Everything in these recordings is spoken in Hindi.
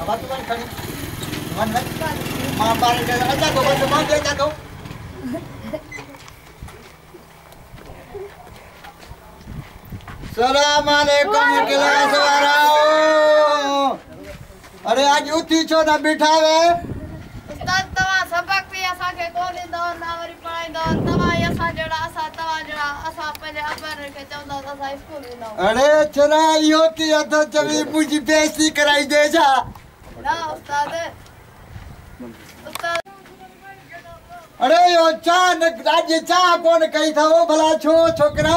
अब तुम्हारी खड़ी मन है माँ बारे के अच्छा को बस माँ दे जा सलाम अलैकुम क्लास वाराओ अरे आज उठी छो ना बिठावे उस्ताद तव्हां सबक बि असांखे कोन ॾींदव न वरी पढ़ाईंदव तव्हां ई असां जहिड़ा असां तव्हां जहिड़ा असां पंहिंजे अबर खे चवंदा त असां स्कूल वेंदा अरे छरा इहो की अथो चवी मुंहिंजी बेइज्जती कराई दे छा न उस्ताद उस्ताद अरे इहो चाह न अॼु चाह कोन कई अथव भला छो छोकिरा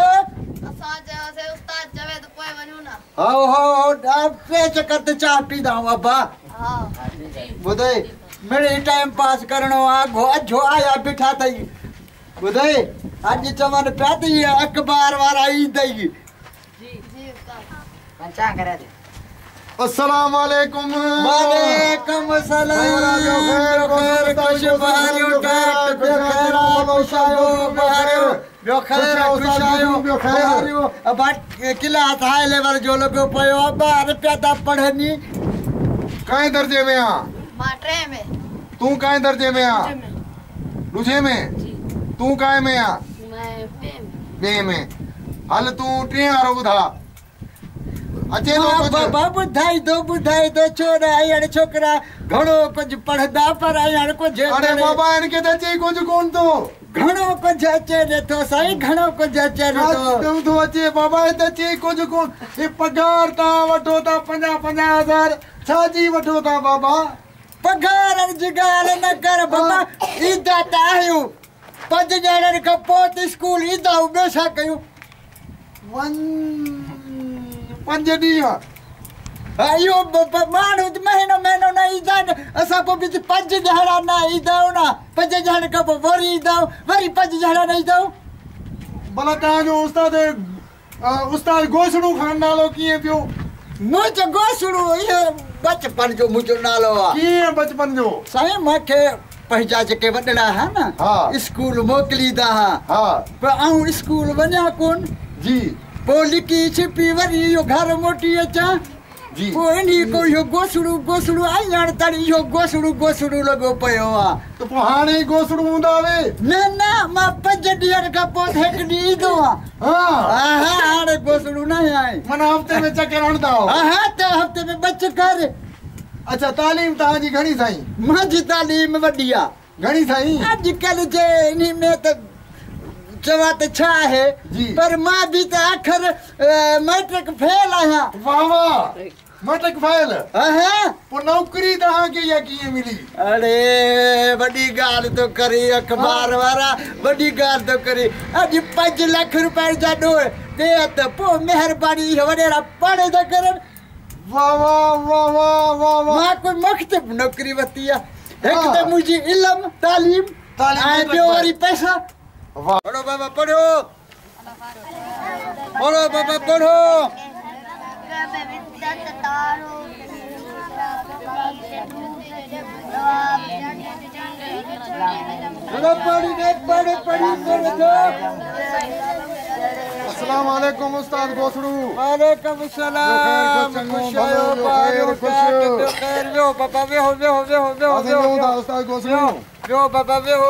पोइ वञूं न हो हो टे चकर ते पींदा आहियूं अब्बा हा ॿुधई मिड़ई टाइम पास करणो आहे घो अझो आया बीठा अथई ॿुधई अॼु चवनि पिया त इहे अख़बार वारा ईंदई जी उस्ताद अस्सलाम वालेकुम वालेकुम सलाम जो ख़ैर खुश बहारियो आयो बहारियो। ॿियो ख़ैर खुश ख़ैर। बहारियो अबा क्लास हाई लेवल जो लॻो पियो आहे ॿार पिया था पढ़नि कई दर्जे में आ माँ टे में तू कई दर्जे में आ टे में ॾुझे में तू काए में आ मैं पे में ॿिए में हल तूं टे वारो ॿुधा ॿुधाई थो ॿुधाई थो छो न हींअर छोकिरा घणो कुझु पढ़ंदा पर हींअर कुझु अरे बाबा हिनखे त अचे कुझु कोन थो घणो कुझु अचे नथो साईं घणो कुझु अचे नथो थो अचे बाबा हिते अचे कुझु कोन हे पगार तव्हां वठो था पंजाह पंजाह हज़ार छाजी वठो था बाबा पघार जी ॻाल्हि न कर बाबा ईंदा त आहियूं पंज ॼणनि खां पोइ त स्कूल ईंदा आहियूं कयूं वन पंज ॾींहं हा, इहो ब- ब- माण्हू महीनो महीनो न ईंदा आहिनि असां पोइ बि पंज ॼणा न ईंदा आहियूं न पंज ॼणनि खां पोइ वरी ईंदा आहियूं वरी पंज ॼणा न ईंदा आहियूं भला तव्हांजो उस्ताद उस्ताद घोषणो खान नालो कीअं पियो मुंहिंजो घोसड़ो इहो बचपन जो मुंहिंजो नालो आहे कीअं बचपन जो साईं मूंखे पंहिंजा जेके वॾड़ा हा न हा। स्कूल मोकिलींदा हा हा पर आऊँ स्कूल वञा कोन जी पोइ लिकी छिपी वरी इहो घर मोटी अचां जी। इन को इहो घोसड़ो घोसड़ो आई हाणे ताणी इहो घोसड़ो घोसड़ो लॻो पियो आहे त हाणे घोषणो हूंदा वे न न माँ पंज ॾींहंनि खां पोइ हिकु ॾींहुं ईंदो आहे हा। हा हाणे घोसड़ो न आहे माना हफ़्ते में चकर हणंदा हो हा। हा त हफ़्ते में बच कर। अच्छा तालीम तव्हांजी घणी साईं। मुंहिंजी तालीम वॾी आहे घणी साईं? अॼुकल्ह जे इन में त चवां त छा आहे पर माँ बि त आख़िर मैट्रिक फेल आहियाँ वाह वाह मटक फ़ाइल हा हा पोइ नौकरी तव्हांखे इहा कीअं मिली? अरे वॾी ॻाल्हि थो करे अख़बार वारा वॾी ॻाल्हि थो करे। अॼु पंज लख रुपए जा ॾोह ॾे त पोइ महिरबानी इहे वॾेरा पढ़े था करनि। वाह वाह वाह वाह वाह वाह। माँ कोई मुख़्तलिफ़ नौकिरी आहे हिकु हा। त मुंहिंजी इल्मु तालीम तालीम एतिरो ॿियो पैसा। बाबा पढ़ियो बाबा पढ़ो अमताद वेकुमलाम बाबा वेहो बाबा वेहो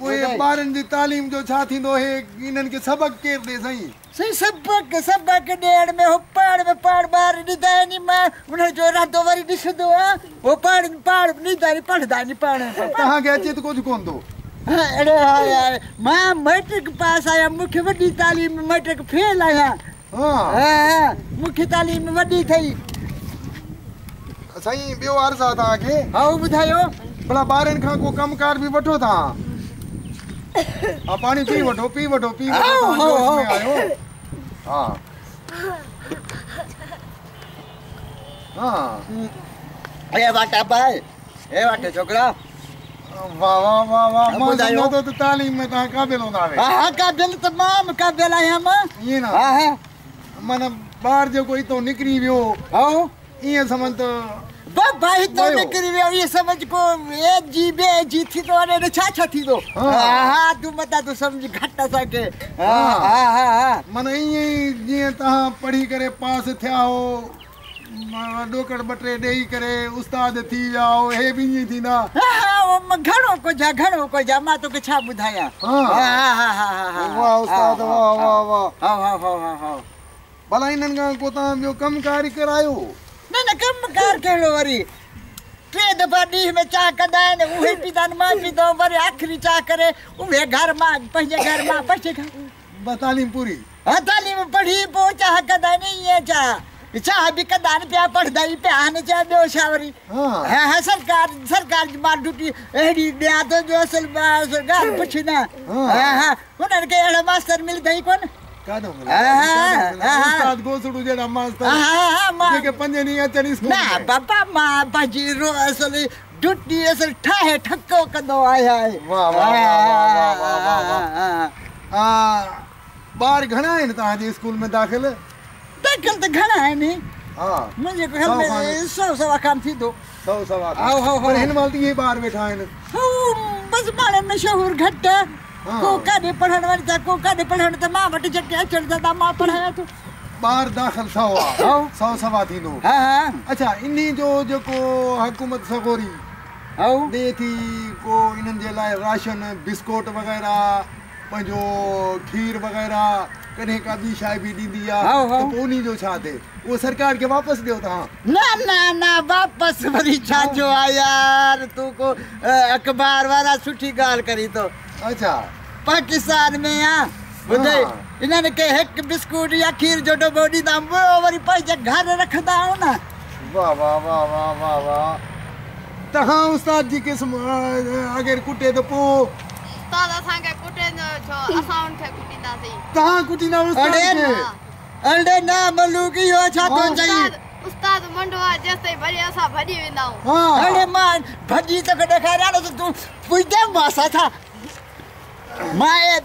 पोइ ॿारनि जी तालीम जो छा थींदो हे इन्हनि खे सबक़ केरु ॾे साईं। सही सबक सबक ॾियण में हो पाण में पाण ॿार ॾींदा आहिनि माँ। हुनजो जो इरादो वरी ॾिसंदो आहे हो पाण पाण ॾींदा आहिनि पढ़ंदा आहिनि पाण। तव्हांखे अचे त कुझु कोन थो अड़े हा यार माँ मैट्रिक पास आहियाँ मूंखे वॾी तालीम में मैट्रिक फेल आहियाँ हा। हा हा मूंखे तालीम वॾी अथई साईं ॿियो अर्ज़ु आहे तव्हांखे हा ॿुधायो। भला ॿारनि खां को कमकार बि वठो तव्हां हा पाणी पी वठो पी वठो पी वठो में। आहियो हा। हा। हे वाटा भाई हे। वाटे छोकरा वाह वाह वाह वाह माँ ॿुधायो। सम्झो त तालीम में तव्हां क़ाबिल हूंदा हा हा काबिल तमाम काबिल आहियाँ माँ? ईअं हा न। हा माना ॿार जेको हितां निकिरी वियो आओ। ईअं सम्झ त बाबा हितो वयो। निकिरी वियो इहे समझ को ए जी बे जी थी तो वञे छा छा थींदो हा। हा हा तूं मता तूं सम्झ घटि असांखे हा हा। हा हा हा माना ई जीअं तव्हां पढ़ी करे पास थिया हो माना ॾोकड़ ॿ करे उस्ताद थी विया हो हे बि ईअं थींदा हा, हा, घणो कुझु आहे घणो कुझु आहे माँ तोखे छा ॿुधायां हा। हा हा हा हा हा हा वाह उस्ताद वाह वाह वाह हा हा हा हा हा भला को न न कमु कार कहिड़ो वरी। टे दफ़ा ॾींहं में चाह कंदा आहिनि उहे पीता आहिनि माँ पीतो वरी आख़िरी चाह करे उहे घर माँ पंहिंजे घर माँ पंहिंजे घर बस तालीम पूरी? हा तालीम पढ़ी पोइ चाह कंदा आहिनि ईअं चाह चाह बि कंदा आहिनि पिया पढ़ंदा ई पिया आहिनि चाहे ॿियो छा वरी। हा। हा सरकार सरकार जी माँ ड्यूटी अहिड़ी ॾियाँ थो जो असल ॻाल्हि पुछ न। हा। हा हा हुननि खे अहिड़ा मास्तर मिलंदा ई कोन। काॾो मिले? हा, काॾो मिले? हा, हा। उस्ताद गोसड़ू जहिड़ा मास्तर हा हा हा माँ जेके पंज ॾींहं अचनि स्कूल में। बाबा माँ पंहिंजी रो असली ड्यूटी असली ठाहे ठको कंदो आहियाँ वाह, वाह, वाह, वाह, वाह, वाह, वाह, वाह हा ॿार घणा आहिनि तव्हांजे स्कूल में दाख़िल? दाख़िल त घणा आहिनि हा. मुंहिंजे घर में सौ सवा खान थींदो सौ सवा। हिन महिल त इहे ॿार वेठा आहिनि हू बसि माण्हू मशहूरु घटि हा। को काॾे पढ़ण वञे था को काॾे पढ़ण त माँ वटि जेके अचनि था त माँ पढ़ायां थो। ॿार दाख़िल सौ आहे। सौ सवा थींदो हा। हा अच्छा इन्ही जो जेको हुकूमत सगोरी ऐं ॾिए थी को इन्हनि जे लाइ राशन बिस्कुट वग़ैरह पंहिंजो खीर वग़ैरह कॾहिं का ॿी शइ बि ॾींदी आहे हाओ। त पोइ उन्ही जो छा थिए उहो सरकार खे वापसि ॾियो तव्हां? न न न वापसि वरी छा जो आहे यार तूं को अख़बार वारा सुठी ॻाल्हि करी थो। अच्छा। पाकिस्तान में आ ॿुधे हा। इन्हनि खे हिकु बिस्कुट या खीर जो डॿो ॾींदा ॿियो वरी पंहिंजे घर रखंदा आहियूं न। वाह वाह वाह वाह वाह वाह। तव्हां उस्ताद जी क़िस्म अ, अगरि कुटे त पोइ उस्ताद असांखे कुटींदो छो असां हुनखे कुटींदासीं तव्हां कुटींदा उस्ताद अड़े खे हा। अड़े न मलूक इहो छा थो हा, चई उस्ताद उस्ताद मुंडो आहे जेसि ताईं भॼी असां भॼी वेंदा आहियूं हा। अड़े माँ भॼी तोखे ॾेखारियाँ न त तूं पुॼंदे माँ सां छा माँ ए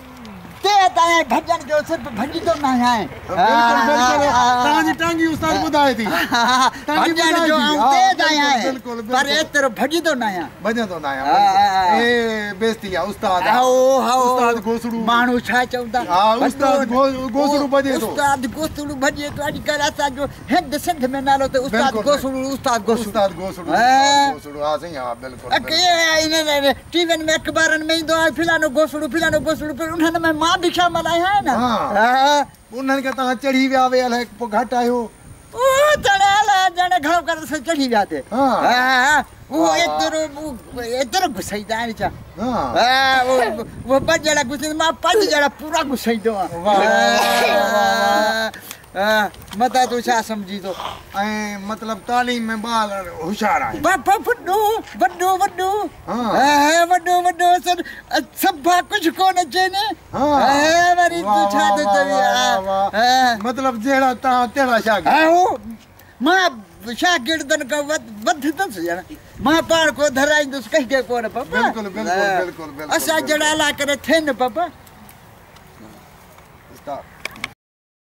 ते ताईं भॼण जो सिर्फ़ु भॼंदो न आहियाँ बिल्कुलु बिल्कुलु टांगी उस्ताद ॿुधाए थी भॼण जो थी। आऊँ हा, तेज पर। एतिरो भॼंदो न आहियाँ भॼंदो न आहियाँ हा, हा, हा। ए बेइज़ती आहे उस्ताद आहे। आओ आओ उस्ताद घोसड़ू माण्हू छा चवंदा हा, उस्ताद घोसड़ू भॼे थो। उस्ताद घोसड़ू भॼे थो अॼुकल्ह असांजो हिंद सिंध में नालो त उस्ताद। घोसड़ू उस्ताद घोसड़ू उस्ताद घोसड़ू हा। उस्ताद घोसड़ू हा हा बिल्कुलु बिल्कुलु। इन टीवियुनि में अख़बारनि में आहे फिलानो घोसड़ू फिलानो घोसड़ू पर उन्हनि में माँ भिक्षा ना? हा। हा उन्हनि खे तव्हां चढ़ी विया वे अलाए पोइ घटि आहियो उहो चढ़ियल ॼण घणो करे असां चढ़ी हा। हा। उहो वाह। एतिरो उहो एतिरो घुसाईंदा आहिनि छा हा हा, उहो उहो ॿ ॼणा घुसाईंदा माँ पंज ॼणा पूरा घुसाईंदो आहियाँ हा, मता तूं छा सम्झी थो ऐं मतिलबु तालीम में ॿार होशियारु आहे बाबा वॾो वॾो वॾो हा। हा, वॾो वॾो सभु सभु कुझु कोन अचे न हा। हा, वरी तूं छा थो चवी। हा मतिलबु जहिड़ा तव्हां तहिड़ा शागिर्द हा, माँ शागिर्दनि खां वध वधंदुसि ॼण माँ पाण को धराईंदुसि कंहिंखे कोन पापा? बिल्कुलु, बिल्कुलु, हा। बिल्कुलु, बिल्कुलु, असां जहिड़ा अला करे थियनि पापा।